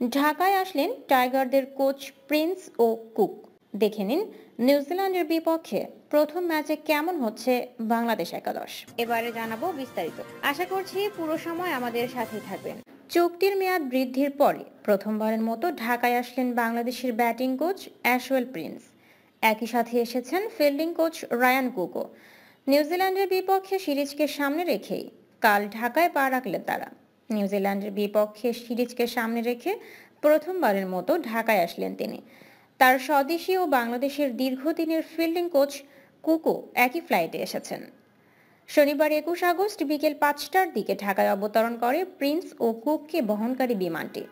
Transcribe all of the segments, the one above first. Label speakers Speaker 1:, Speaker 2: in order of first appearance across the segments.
Speaker 1: ঢাকায় আসলেন টাইগারদের কোচ প্রিন্স ও কুক। দেখে নিন নিউজিল্যান্ডের বিপক্ষে প্রথম ম্যাচে কেমন হচ্ছে বাংলাদেশ একাদশ। এবারে জানাব বিস্তারিত। আশা করছি পুরো সময় আমাদের সাথেই থাকবেন। চুক্তির মেয়াদ বৃদ্ধির পরে প্রথমবারের মতো ঢাকায় আসলেন বাংলাদেশের ব্যাটিং কোচ অ্যাশওয়েল প্রিন্স। একই সাথে এসেছেন ফিল্ডিং কোচ রায়ান কুকো। নিউজিল্যান্ডের বিপক্ষে সিরিজকে সামনে রেখেই কাল ঢাকায় পা রাখলেন তারা। নিউজিল্যান্ডের বিপক্ষে সিরিজকে সামনে রেখে প্রথমবারের মতো ঢাকায় আসলেন তিনি। তার স্বদেশী ও বাংলাদেশের দীর্ঘদিনের ফিল্ডিং কোচ কুকো একই ফ্লাইটে এসেছেন। শনিবার একুশ আগস্ট বিকেল পাঁচটার দিকে ঢাকায় অবতরণ করে প্রিন্স ও কুককে বহনকারী বিমানটি।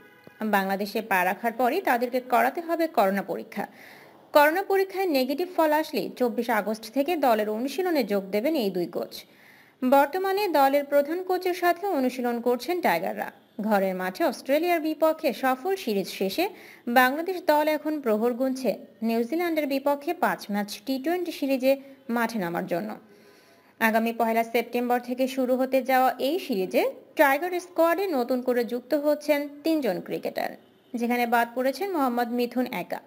Speaker 1: বাংলাদেশে পা রাখার পরই তাদেরকে করাতে হবে করোনা পরীক্ষা। করোনা পরীক্ষায় নেগেটিভ ফল আসলে চব্বিশ আগস্ট থেকে দলের অনুশীলনে যোগ দেবেন এই দুই কোচ। বর্তমানে দলের প্রধান কোচের সাথে অনুশীলন করছেন টাইগাররা। ঘরের মাঠে অস্ট্রেলিয়ার বিপক্ষে সফল সিরিজ শেষে বাংলাদেশ দল এখন প্রহর গুনছে, নিউজিল্যান্ডের বিপক্ষে পাঁচ ম্যাচ টি টোয়েন্টি সিরিজে মাঠে নামার জন্য। আগামী পহেলা সেপ্টেম্বর থেকে শুরু হতে যাওয়া এই সিরিজে টাইগার স্কোয়াডে নতুন করে যুক্ত হচ্ছেন তিনজন ক্রিকেটার, যেখানে বাদ পড়েছেন মোহাম্মদ মিথুন একা।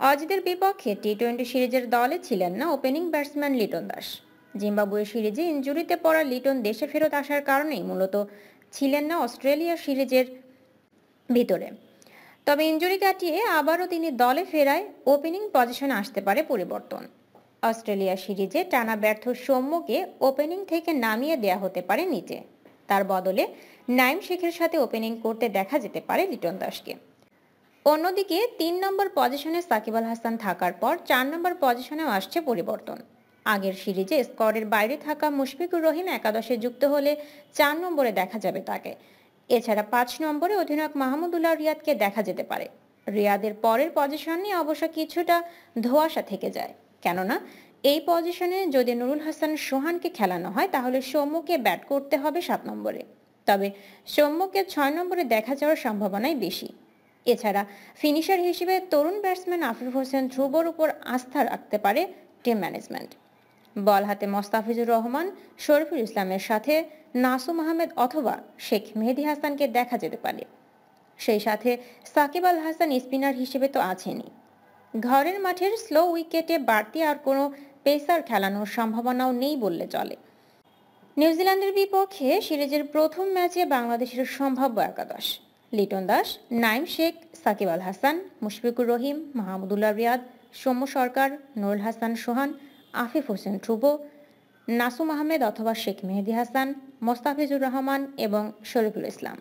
Speaker 1: অজিদের বিপক্ষে টি টোয়েন্টি সিরিজের দলে ছিলেন না opening batsman Liton Das. Zimbabwe সিরিজে ইঞ্জুরিতে পড়া লিটন দেশে ফেরত আসার কারণেই মূলত ছিলেন না অস্ট্রেলিয়া সিরিজের ভিতরে। তবে ইঞ্জুরি কাটিয়ে আবারও তিনি দলে ফেরায় ওপেনিং পজিশনে আসতে পারে পরিবর্তন। অস্ট্রেলিয়া সিরিজে টানা ব্যর্থ সৌম্যকে ওপেনিং থেকে নামিয়ে দেয়া হতে পারে নিচে। তার বদলে নাইম শেখের সাথে ওপেনিং করতে দেখা যেতে পারে লিটন দাসকে। অন্যদিকে তিন নম্বর পজিশনে সাকিব আল হাসান থাকার পর চার নম্বর পজিশনেও আসছে পরিবর্তন। আগের সিরিজে স্কোরের বাইরে থাকা মুশফিকুর রহিম একাদশে যুক্ত হলে চার নম্বরে দেখা যাবে তাকে। এছাড়া পাঁচ নম্বরে অধিনায়ক মাহমুদুল্লাহ রিয়াদকে দেখা যেতে পারে। রিয়াদের পরের পজিশন নিয়ে অবশ্য কিছুটা ধোয়াশা থেকে যায়। কেননা, এই পজিশনে যদি নুরুল হাসান সোহানকে খেলানো হয়, তাহলে সৌম্যকে ব্যাট করতে হবে সাত নম্বরে। তবে সৌম্যকে ছয় নম্বরে দেখা যাওয়ার সম্ভাবনাই বেশি। এছাড়া ফিনিশার হিসেবে তরুণ ব্যাটসম্যান আফিফ হোসেন ধ্রুবর উপর আস্থা রাখতে পারে টিম ম্যানেজমেন্ট বল হাতে মোস্তাফিজুর রহমান, শরীফুল ইসলামের সাথে নাসুম আহমেদ অথবা শেখ মেহেদি হাসানকে দেখা যেতে পারে। সেই সাথে সাকিব আল হাসান স্পিনার হিসেবে তো আছেনই। ঘরের মাঠের স্লো উইকেটে বাড়তি আর কোনো পেসার খেলানোর সম্ভাবনাও নেই বললে চলে। নিউজিল্যান্ডের বিপক্ষে সিরিজের প্রথম ম্যাচে বাংলাদেশের সম্ভাব্য একাদশ। লিটন দাস, নাইম শেখ, সাকিব আল হাসান, মুশফিকুর রহিম, মাহমুদুল্লাহ রিয়াদ, সৌম্য সরকার, নুরুল হাসান সোহান আফিফ হোসেন ধ্রুব নাসুম আহমেদ অথবা শেখ মেহেদি হাসান মোস্তাফিজুর রহমান এবং শরীফুল ইসলাম।